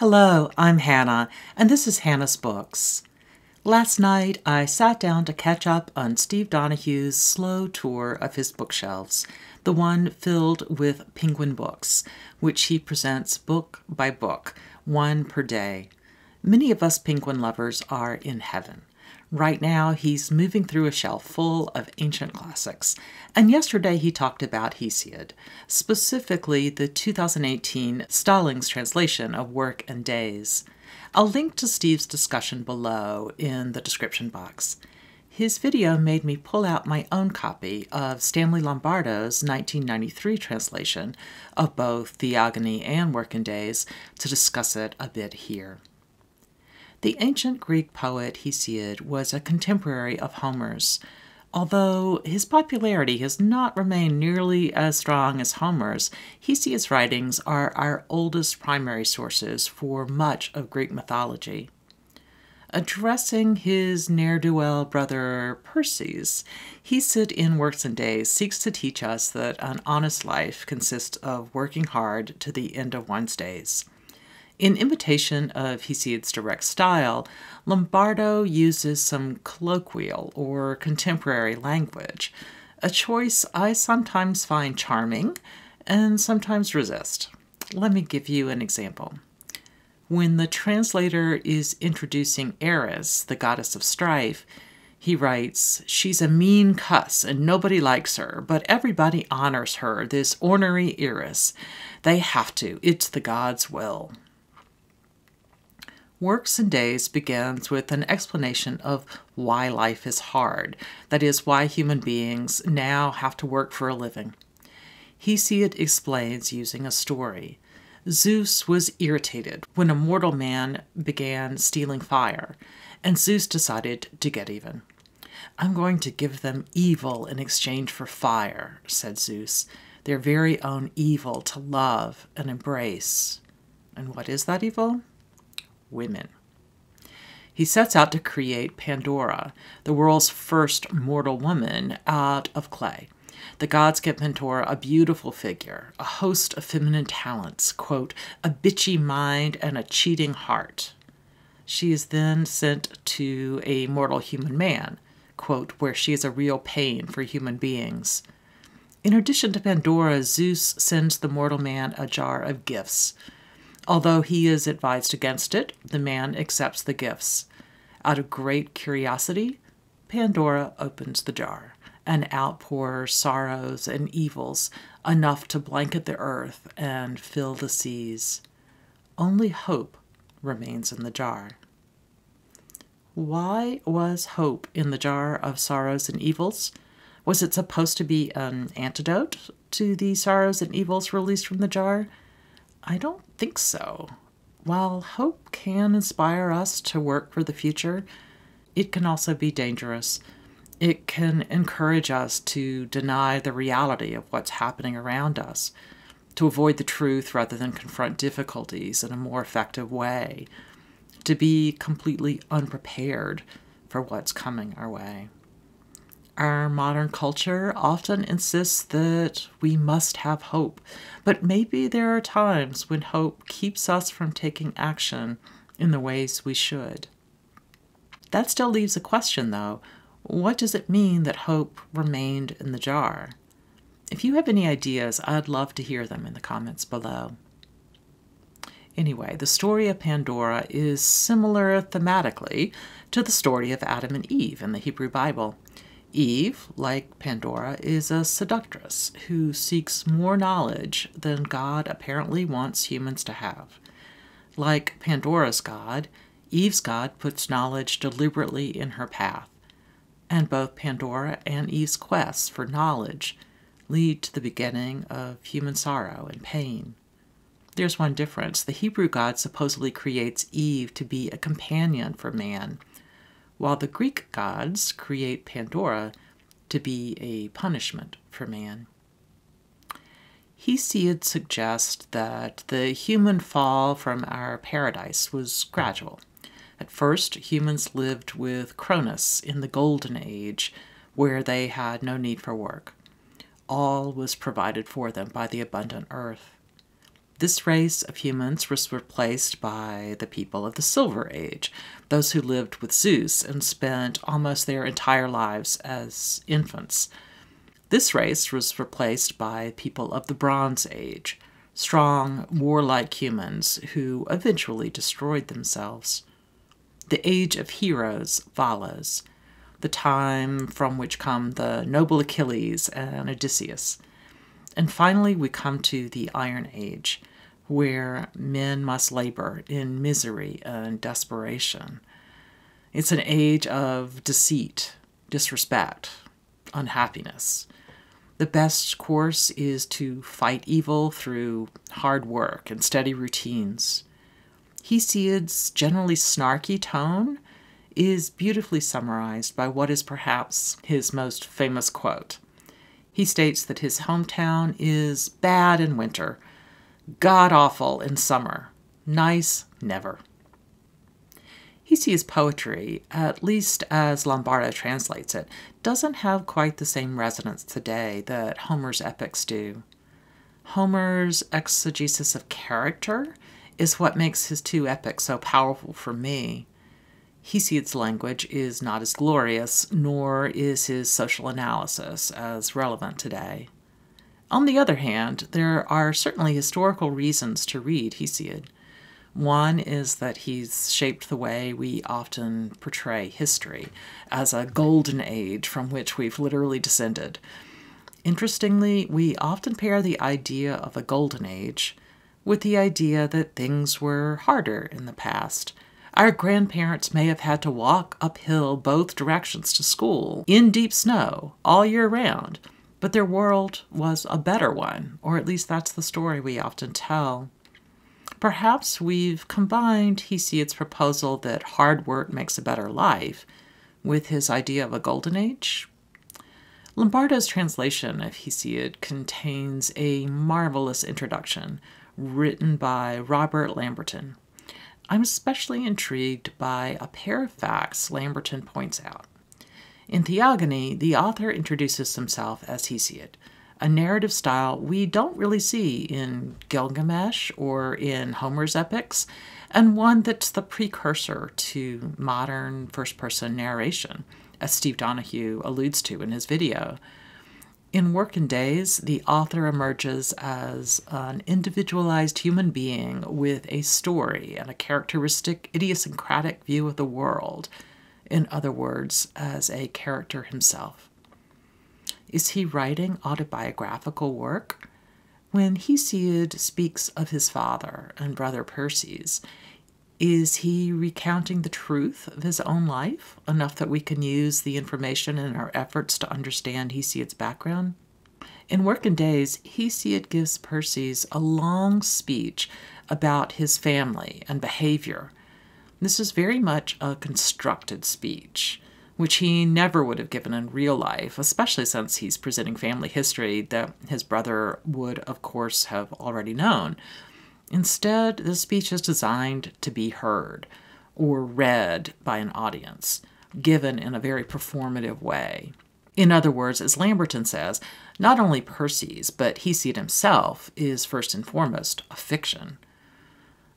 Hello, I'm Hannah, and this is Hannah's Books. Last night I sat down to catch up on Steve Donoghue's slow tour of his bookshelves, the one filled with Penguin books, which he presents book by book, one per day. Many of us Penguin lovers are in heaven. Right now, he's moving through a shelf full of ancient classics. And yesterday, he talked about Hesiod, specifically the 2018 Stallings translation of Work and Days. I'll link to Steve's discussion below in the description box. His video made me pull out my own copy of Stanley Lombardo's 1993 translation of both Theogony and Work and Days to discuss it a bit here. The ancient Greek poet Hesiod was a contemporary of Homer's. Although his popularity has not remained nearly as strong as Homer's, Hesiod's writings are our oldest primary sources for much of Greek mythology. Addressing his ne'er do well brother Perses, Hesiod in Works and Days seeks to teach us that an honest life consists of working hard to the end of one's days. In imitation of Hesiod's direct style, Lombardo uses some colloquial or contemporary language, a choice I sometimes find charming and sometimes resist. Let me give you an example. When the translator is introducing Eris, the goddess of strife, he writes, She's a mean cuss and nobody likes her, but everybody honors her, this ornery Eris. They have to, it's the god's will. Works and Days begins with an explanation of why life is hard, that is, why human beings now have to work for a living. Hesiod explains using a story. Zeus was irritated when a mortal man began stealing fire, and Zeus decided to get even. I'm going to give them evil in exchange for fire, said Zeus, their very own evil to love and embrace. And what is that evil? Women. He sets out to create Pandora, the world's first mortal woman, out of clay. The gods give Pandora a beautiful figure, a host of feminine talents, quote, a bitchy mind and a cheating heart. She is then sent to a mortal human man, quote, where she is a real pain for human beings. In addition to Pandora, Zeus sends the mortal man a jar of gifts Although he is advised against it, the man accepts the gifts. Out of great curiosity, Pandora opens the jar and outpours sorrows and evils enough to blanket the earth and fill the seas. Only hope remains in the jar. Why was hope in the jar of sorrows and evils? Was it supposed to be an antidote to the sorrows and evils released from the jar? I don't think so. While hope can inspire us to work for the future, it can also be dangerous. It can encourage us to deny the reality of what's happening around us, to avoid the truth rather than confront difficulties in a more effective way, to be completely unprepared for what's coming our way. Our modern culture often insists that we must have hope, but maybe there are times when hope keeps us from taking action in the ways we should. That still leaves a question, though. What does it mean that hope remained in the jar? If you have any ideas, I'd love to hear them in the comments below. Anyway, the story of Pandora is similar thematically to the story of Adam and Eve in the Hebrew Bible. Eve, like Pandora, is a seductress who seeks more knowledge than God apparently wants humans to have. Like Pandora's God, Eve's God puts knowledge deliberately in her path, and both Pandora and Eve's quests for knowledge lead to the beginning of human sorrow and pain. There's one difference. The Hebrew God supposedly creates Eve to be a companion for man while the Greek gods create Pandora to be a punishment for man. Hesiod suggests that the human fall from our paradise was gradual. At first, humans lived with Cronus in the Golden Age, where they had no need for work. All was provided for them by the abundant earth. This race of humans was replaced by the people of the Silver Age, those who lived with Zeus and spent almost their entire lives as infants. This race was replaced by people of the Bronze Age, strong, warlike humans who eventually destroyed themselves. The Age of Heroes follows, the time from which come the noble Achilles and Odysseus. And finally, we come to the Iron Age, where men must labor in misery and desperation. It's an age of deceit, disrespect, unhappiness. The best course is to fight evil through hard work and steady routines. Hesiod's generally snarky tone is beautifully summarized by what is perhaps his most famous quote. He states that his hometown is bad in winter god awful in summer, nice never. Hesiod's poetry, at least as Lombardo translates it, doesn't have quite the same resonance today that Homer's epics do. Homer's exegesis of character is what makes his two epics so powerful for me. Hesiod's language is not as glorious, nor is his social analysis as relevant today. On the other hand, there are certainly historical reasons to read Hesiod. One is that he's shaped the way we often portray history as a golden age from which we've literally descended. Interestingly, we often pair the idea of a golden age with the idea that things were harder in the past. Our grandparents may have had to walk uphill both directions to school in deep snow all year round but their world was a better one, or at least that's the story we often tell. Perhaps we've combined Hesiod's proposal that hard work makes a better life with his idea of a golden age. Lombardo's translation of Hesiod contains a marvelous introduction written by Robert Lamberton. I'm especially intrigued by a pair of facts Lamberton points out. In Theogony, the author introduces himself as Hesiod, a narrative style we don't really see in Gilgamesh or in Homer's epics, and one that's the precursor to modern first person narration, as Steve Donoghue alludes to in his video. In Work and Days, the author emerges as an individualized human being with a story and a characteristic idiosyncratic view of the world in other words, as a character himself. Is he writing autobiographical work? When Hesiod speaks of his father and brother Perses, is he recounting the truth of his own life enough that we can use the information in our efforts to understand Hesiod's background? In Work and Days, Hesiod gives Perses a long speech about his family and behavior this is very much a constructed speech, which he never would have given in real life, especially since he's presenting family history that his brother would, of course, have already known. Instead, the speech is designed to be heard or read by an audience, given in a very performative way. In other words, as Lamberton says, not only Perses, but Hesiod himself is first and foremost a fiction.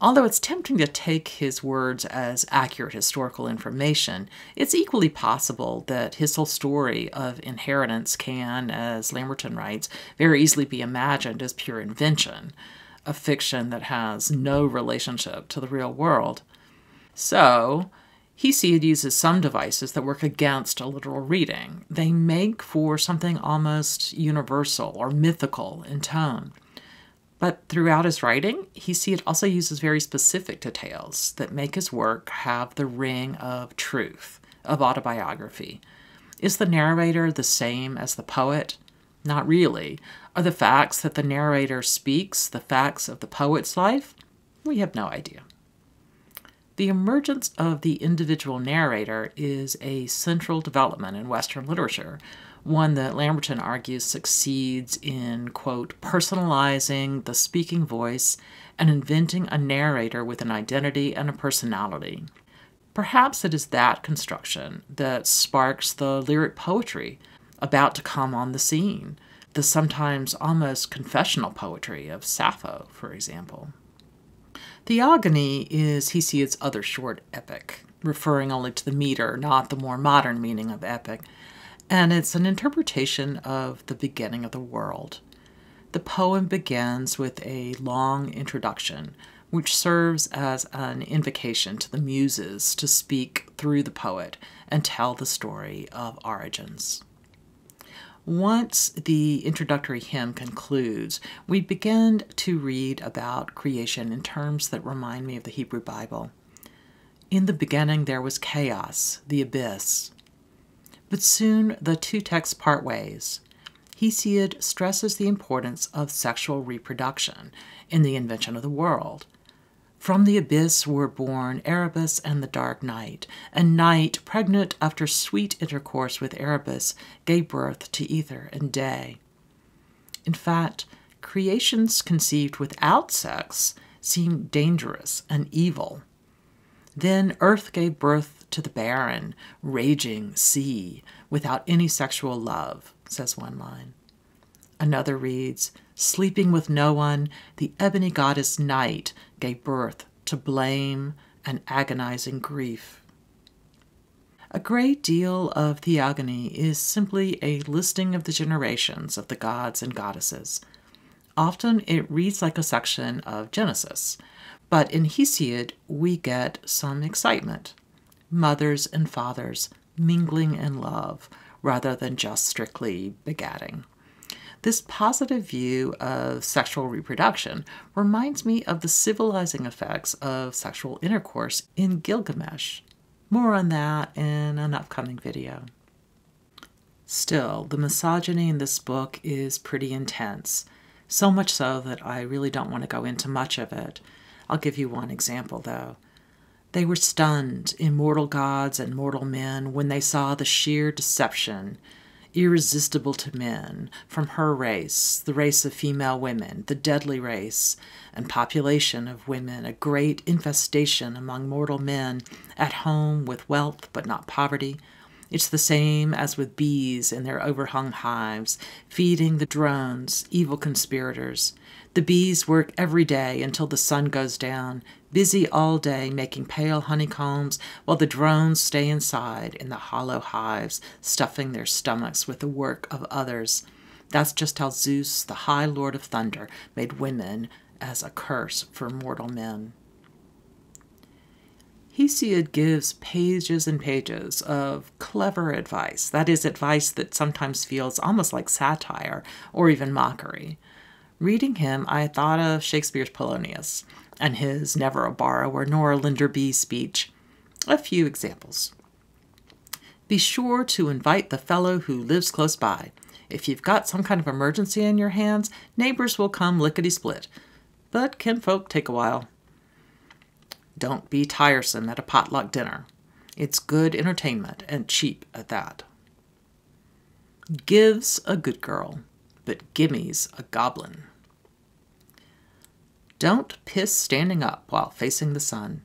Although it's tempting to take his words as accurate historical information, it's equally possible that his whole story of inheritance can, as Lamberton writes, very easily be imagined as pure invention, a fiction that has no relationship to the real world. So, Hesiod uses some devices that work against a literal reading. They make for something almost universal or mythical in tone. But throughout his writing, Hesiod also uses very specific details that make his work have the ring of truth, of autobiography. Is the narrator the same as the poet? Not really. Are the facts that the narrator speaks the facts of the poet's life? We have no idea. The emergence of the individual narrator is a central development in Western literature, one that Lamberton argues succeeds in, quote, personalizing the speaking voice and inventing a narrator with an identity and a personality. Perhaps it is that construction that sparks the lyric poetry about to come on the scene, the sometimes almost confessional poetry of Sappho, for example. Theogony is Hesiod's other short epic, referring only to the meter, not the more modern meaning of epic, and it's an interpretation of the beginning of the world. The poem begins with a long introduction, which serves as an invocation to the muses to speak through the poet and tell the story of origins. Once the introductory hymn concludes, we begin to read about creation in terms that remind me of the Hebrew Bible. In the beginning, there was chaos, the abyss. But soon the two texts part ways. Hesiod stresses the importance of sexual reproduction in the invention of the world. From the abyss were born Erebus and the dark night, and night, pregnant after sweet intercourse with Erebus, gave birth to ether and day. In fact, creations conceived without sex seem dangerous and evil. Then earth gave birth to the barren, raging sea without any sexual love, says one line. Another reads, Sleeping with no one, the ebony goddess Night gave birth to blame and agonizing grief. A great deal of theogony is simply a listing of the generations of the gods and goddesses. Often it reads like a section of Genesis, but in Hesiod we get some excitement. Mothers and fathers mingling in love rather than just strictly begatting. This positive view of sexual reproduction reminds me of the civilizing effects of sexual intercourse in Gilgamesh. More on that in an upcoming video. Still, the misogyny in this book is pretty intense, so much so that I really don't want to go into much of it. I'll give you one example, though. They were stunned, immortal gods and mortal men, when they saw the sheer deception irresistible to men, from her race, the race of female women, the deadly race, and population of women, a great infestation among mortal men, at home with wealth but not poverty. It's the same as with bees in their overhung hives, feeding the drones, evil conspirators. The bees work every day until the sun goes down, busy all day making pale honeycombs, while the drones stay inside in the hollow hives, stuffing their stomachs with the work of others. That's just how Zeus, the high lord of thunder, made women as a curse for mortal men. Hesiod gives pages and pages of clever advice. That is, advice that sometimes feels almost like satire or even mockery. Reading him, I thought of Shakespeare's Polonius and his Never a Borrower nor a Lender Be speech. A few examples. Be sure to invite the fellow who lives close by. If you've got some kind of emergency in your hands, neighbors will come lickety split. But kinfolk take a while. Don't be tiresome at a potluck dinner. It's good entertainment and cheap at that. Gives a good girl, but gimme's a goblin. Don't piss standing up while facing the sun.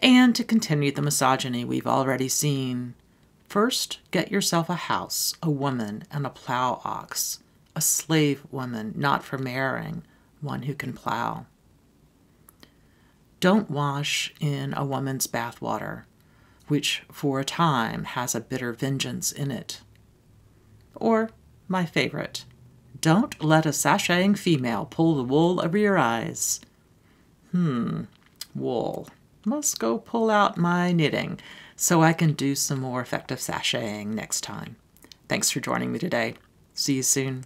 And to continue the misogyny we've already seen, first get yourself a house, a woman, and a plow ox, a slave woman, not for marrying, one who can plow. Don't wash in a woman's bathwater, which for a time has a bitter vengeance in it. Or, my favorite, don't let a sashaying female pull the wool over your eyes. Hmm, wool. Must go pull out my knitting so I can do some more effective sashaying next time. Thanks for joining me today. See you soon.